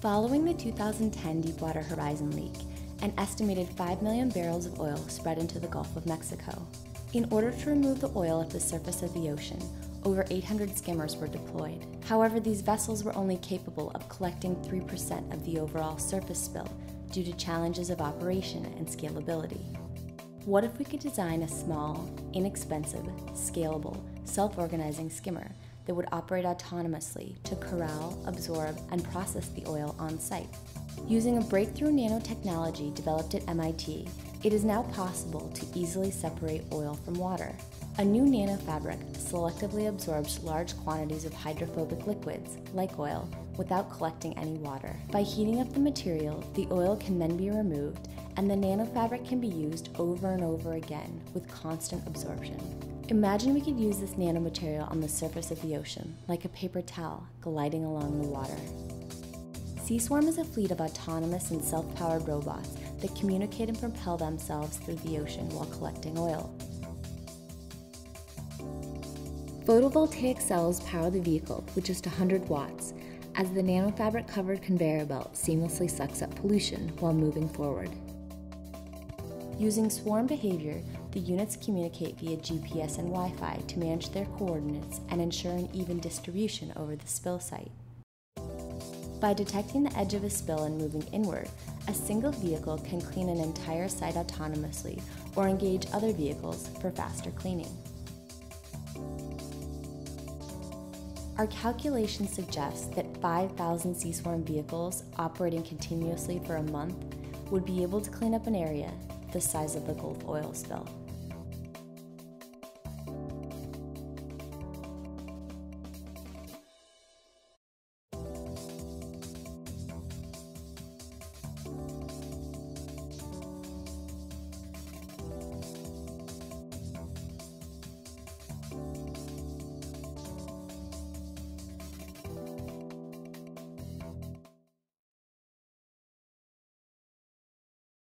Following the 2010 Deepwater Horizon leak, an estimated 5 million barrels of oil spread into the Gulf of Mexico. In order to remove the oil at the surface of the ocean, over 800 skimmers were deployed. However, these vessels were only capable of collecting 3% of the overall surface spill due to challenges of operation and scalability. What if we could design a small, inexpensive, scalable, self organizing skimmer that would operate autonomously to corral, absorb, and process the oil on site? Using a breakthrough nanotechnology developed at MIT, it is now possible to easily separate oil from water. A new nanofabric selectively absorbs large quantities of hydrophobic liquids, like oil, without collecting any water. By heating up the material, the oil can then be removed, and the nanofabric can be used over and over again with constant absorption. Imagine we could use this nanomaterial on the surface of the ocean, like a paper towel gliding along the water. Seaswarm is a fleet of autonomous and self powered robots that communicate and propel themselves through the ocean while collecting oil. Photovoltaic cells power the vehicle with just 100 watts, as the nanofabric covered conveyor belt seamlessly sucks up pollution while moving forward. Using swarm behavior, the units communicate via GPS and Wi Fi to manage their coordinates and ensure an even distribution over the spill site. By detecting the edge of a spill and moving inward, a single vehicle can clean an entire site autonomously or engage other vehicles for faster cleaning. Our calculations suggest that 5,000 Seaswarm vehicles operating continuously for a month would be able to clean up an area the size of the Gulf oil spill.